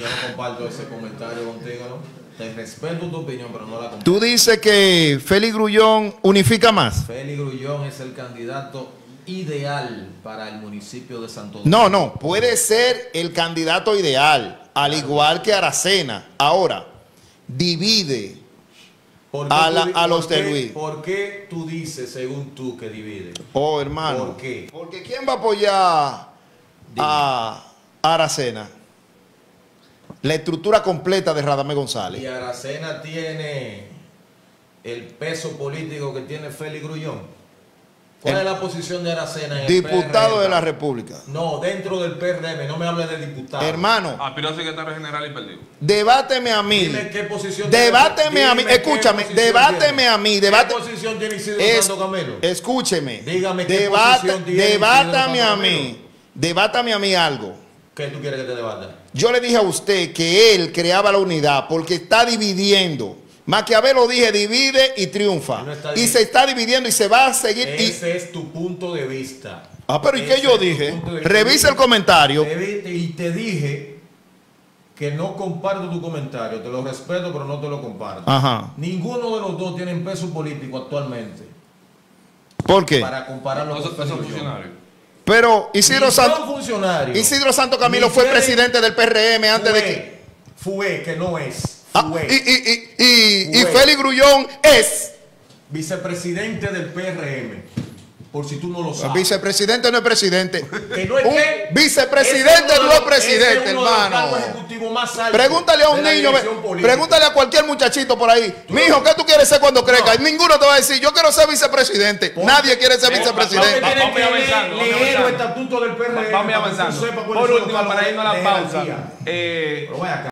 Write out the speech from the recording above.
Yo no comparto ese comentario contigo, ¿no? Te respeto tu opinión, pero no la comparto. Tú dices que Félix Grullón unifica más. Félix Grullón es el candidato ideal para el municipio de Santo Domingo. No, no, puede ser el candidato ideal, al igual que Aracena. Ahora, divide. ¿Por qué a la- los de Luis. ¿Por qué tú dices, según tú, que divide? Oh, hermano. ¿Por qué? Porque ¿quién va a apoyar a Aracena? La estructura completa de Radamé Y González. Aracena tiene el peso político que tiene Félix Grullón. ¿Cuál El- es la posición de Aracena en el Diputado de la República. No, dentro del PRM, no me hables de diputado. Hermano, Aspiró a secretario general y perdió. debáteme a mí. Dime qué posición Debáteme a mí. Escúchame, debáteme a mí. Debate. ¿Qué posición tiene Isidro Es- Santo Camelo? escúcheme. Dígame qué Debata- posición tiene debátame a mí. Debátame a mí algo. ¿Qué tú quieres que te debata? Yo le dije a usted que él creaba la unidad porque está dividiendo. Maquiavelo dije divide y triunfa. No y se está dividiendo y se va a seguir. y- Ese es tu punto de vista. ah, pero ¿y qué yo dije? Revisa el comentario. Y te dije que no comparto tu comentario. Te lo respeto, pero no te lo comparto. Ajá. Ninguno de los dos tiene peso político actualmente ¿Por qué? para compararlo con Grullón. funcionarios. Pero Isidro Santo. Isidro Santo Camilo fue presidente del PRM antes de que. Fue, que no es. Ah, Fue. y, y, y, y. Félix Grullón es. Vicepresidente del PRM. Por si tú no lo sabes. Vicepresidente no es presidente. Que no es un vicepresidente ese es uno no es presidente, ese es uno de los hermano. más Pregúntale a un niño, pregúntale a cualquier muchachito por ahí, mijo, ¿qué tú quieres ser cuando crezcas? Ninguno te va a decir, yo quiero ser vicepresidente. Ponte- Nadie quiere ser vicepresidente. Vamos avanzando, leer- vamos leer los avanzando. del. Vamos avanzando. Por último, para irnos a la pausa. eh, Pero vaya acá.